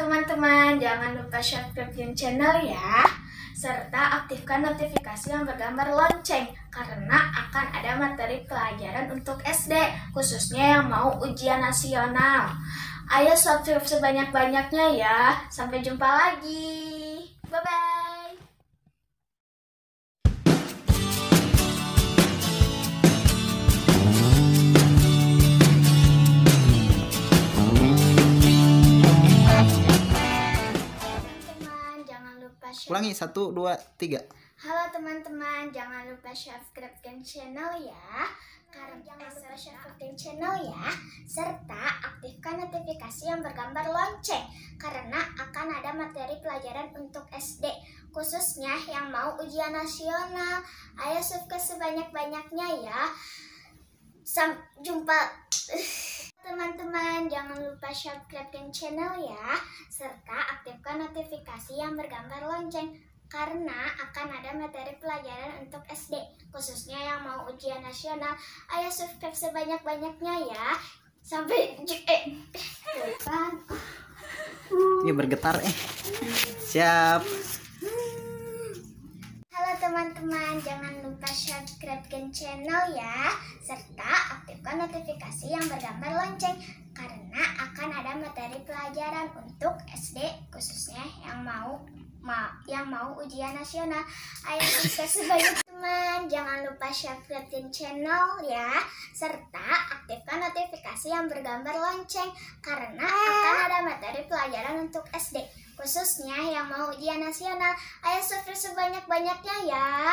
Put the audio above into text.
teman-teman, jangan lupa subscribe channel ya. Serta aktifkan notifikasi yang bergambar lonceng karena akan ada materi pelajaran untuk SD, khususnya yang mau ujian nasional. Ayo subscribe sebanyak-banyaknya ya. Sampai jumpa lagi. Bye-bye. Teman-teman, share. Ulangi satu dua tiga. Halo teman-teman, jangan lupa subscribe channel ya. Karena jangan lupa subscribe channel ya, serta aktifkan notifikasi yang bergambar lonceng karena akan ada materi pelajaran untuk SD, khususnya yang mau ujian nasional. Ayo subscribe sebanyak-banyaknya ya. Sampai jumpa. Teman-teman, jangan lupa subscribe channel ya, serta aktifkan notifikasi yang bergambar lonceng karena akan ada materi pelajaran untuk SD, khususnya yang mau ujian nasional. Ayo subscribe sebanyak-banyaknya ya. Sampai eh. Ini bergetar eh. Siap. Halo teman-teman, jangan lupa subscribe channel ya, serta aktifkan notifikasi yang bergambar lonceng karena akan ada materi pelajaran untuk SD khususnya yang mau ma yang mau ujian nasional. Ayo sukses sebanyak teman, jangan lupa subscribe channel ya, serta aktifkan notifikasi yang bergambar lonceng karena akan ada materi pelajaran untuk SD khususnya yang mau ujian nasional. Ayo subscribe sebanyak-banyaknya ya.